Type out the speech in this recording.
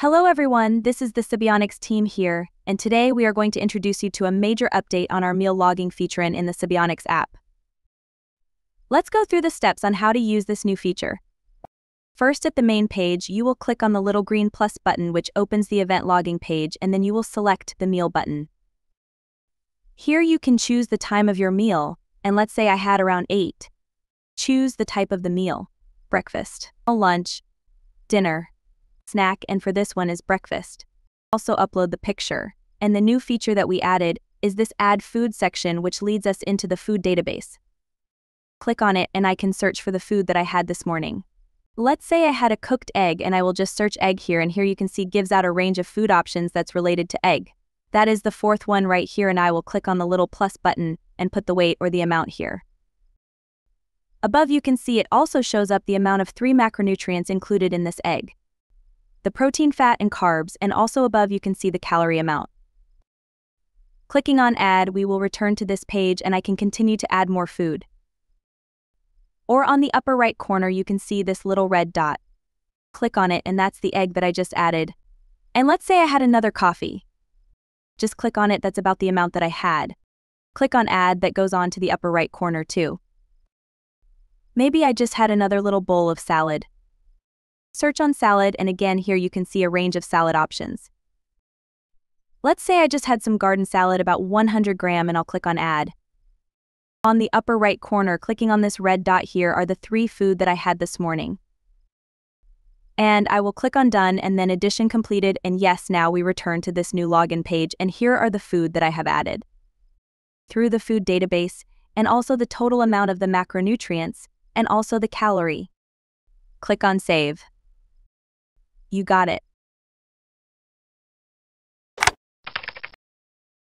Hello everyone, this is the Sibionics team here, and today we are going to introduce you to a major update on our meal logging feature in the Sibionics app. Let's go through the steps on how to use this new feature. First, at the main page, you will click on the little green plus button which opens the event logging page and then you will select the meal button. Here you can choose the time of your meal, and let's say I had around 8. Choose the type of the meal breakfast, lunch, dinner, snack, and for this one is breakfast. Also upload the picture. And the new feature that we added is this add food section which leads us into the food database. Click on it and I can search for the food that I had this morning. Let's say I had a cooked egg and I will just search egg here and here you can see gives out a range of food options that's related to egg. That is the fourth one right here and I will click on the little plus button and put the weight or the amount here. Above you can see it also shows up the amount of three macronutrients included in this egg. The protein, fat, and carbs, and also above you can see the calorie amount. Clicking on add, we will return to this page and I can continue to add more food. Or on the upper right corner you can see this little red dot. Click on it and that's the egg that I just added. And let's say I had another coffee. Just click on it that's about the amount that I had. Click on add that goes on to the upper right corner too. Maybe I just had another little bowl of salad. Search on salad and again here you can see a range of salad options. Let's say I just had some garden salad about 100 gram and I'll click on add. On the upper right corner, clicking on this red dot here are the three food that I had this morning. And I will click on done and then addition completed and yes now we return to this new login page and here are the food that I have added. Through the food database, and also the total amount of the macronutrients, and also the calorie. Click on Save. You got it.